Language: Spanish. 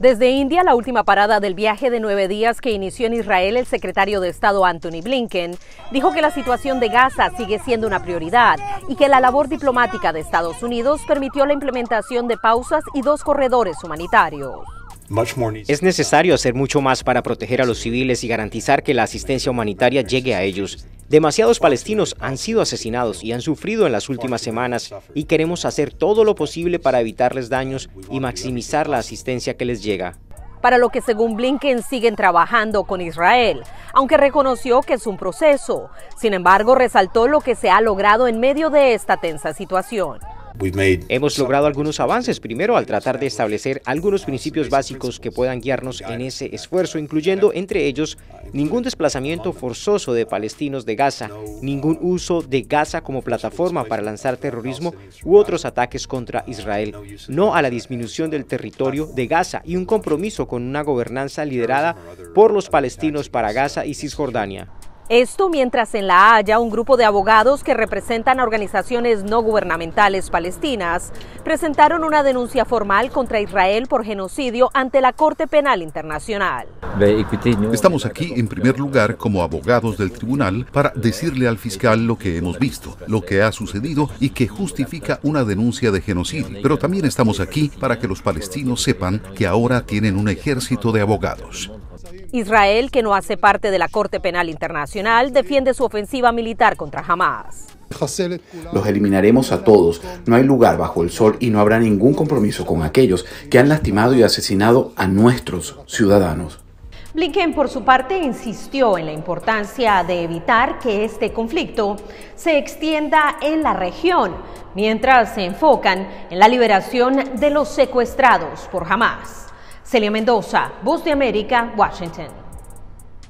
Desde India, la última parada del viaje de nueve días que inició en Israel el secretario de Estado Anthony Blinken dijo que la situación de Gaza sigue siendo una prioridad y que la labor diplomática de Estados Unidos permitió la implementación de pausas y dos corredores humanitarios. Es necesario hacer mucho más para proteger a los civiles y garantizar que la asistencia humanitaria llegue a ellos. Demasiados palestinos han sido asesinados y han sufrido en las últimas semanas y queremos hacer todo lo posible para evitarles daños y maximizar la asistencia que les llega. Para lo que según Blinken siguen trabajando con Israel, aunque reconoció que es un proceso. Sin embargo, resaltó lo que se ha logrado en medio de esta tensa situación. Hemos logrado algunos avances, primero al tratar de establecer algunos principios básicos que puedan guiarnos en ese esfuerzo, incluyendo entre ellos ningún desplazamiento forzoso de palestinos de Gaza, ningún uso de Gaza como plataforma para lanzar terrorismo u otros ataques contra Israel, no a la disminución del territorio de Gaza y un compromiso con una gobernanza liderada por los palestinos para Gaza y Cisjordania. Esto mientras en La Haya un grupo de abogados que representan a organizaciones no gubernamentales palestinas presentaron una denuncia formal contra Israel por genocidio ante la Corte Penal Internacional. Estamos aquí en primer lugar como abogados del tribunal para decirle al fiscal lo que hemos visto, lo que ha sucedido y que justifica una denuncia de genocidio. Pero también estamos aquí para que los palestinos sepan que ahora tienen un ejército de abogados. Israel, que no hace parte de la Corte Penal Internacional, defiende su ofensiva militar contra Hamas. Los eliminaremos a todos. No hay lugar bajo el sol y no habrá ningún compromiso con aquellos que han lastimado y asesinado a nuestros ciudadanos. Blinken, por su parte, insistió en la importancia de evitar que este conflicto se extienda en la región, mientras se enfocan en la liberación de los secuestrados por Hamas. Celia Mendoza, Voz de América, Washington.